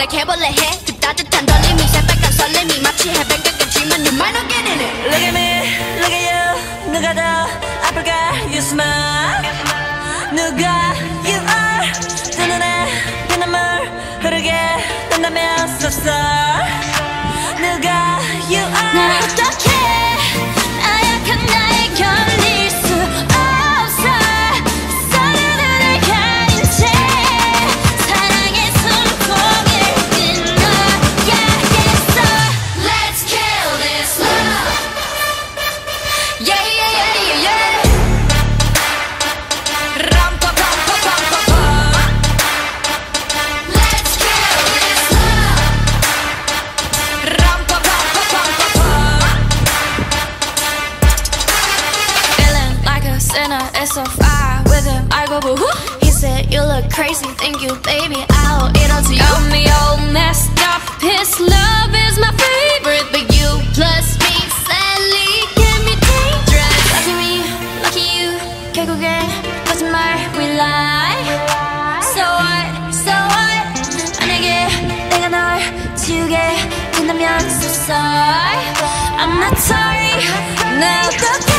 해볼래 해 그 따뜻한 떨림이 새빨간 설렘이 마치 해변가 끝이면 눈 might not get in it Look at me, look at you 누가 더 아플까 You smile 누가 you are 두 눈에 피눈물 흐르게 된다면 sorry like a sinner, it's so far with him. I go boo hoo. He said, You look crazy, thank you, baby. I'll eat all to you. Got me all messed up. His love is my favorite, but you plus me sadly can be dangerous. Lucky me, lucky you. 결국엔 거짓말 we lie. So what, so what? 만약에 내가 널 지우게 된다면 so sorry. I'm not sorry. 나 어떻게